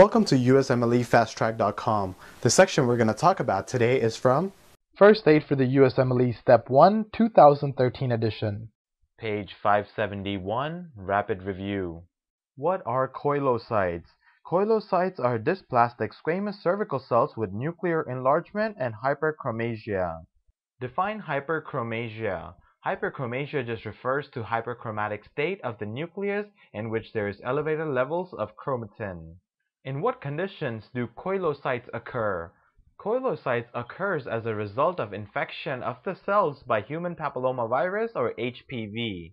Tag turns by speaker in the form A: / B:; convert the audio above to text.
A: Welcome to USMLEFasttrack.com. The section we're going to talk about today is from
B: First Aid for the USMLE Step 1 2013 edition.
C: Page 571, Rapid Review. What are koilocytes? Koilocytes are dysplastic squamous cervical cells with nuclear enlargement and hyperchromasia. Define hyperchromasia. Hyperchromasia just refers to hyperchromatic state of the nucleus in which there is elevated levels of chromatin. In what conditions do koilocytes occur? Koilocytes occurs as a result of infection of the cells by human papillomavirus or HPV,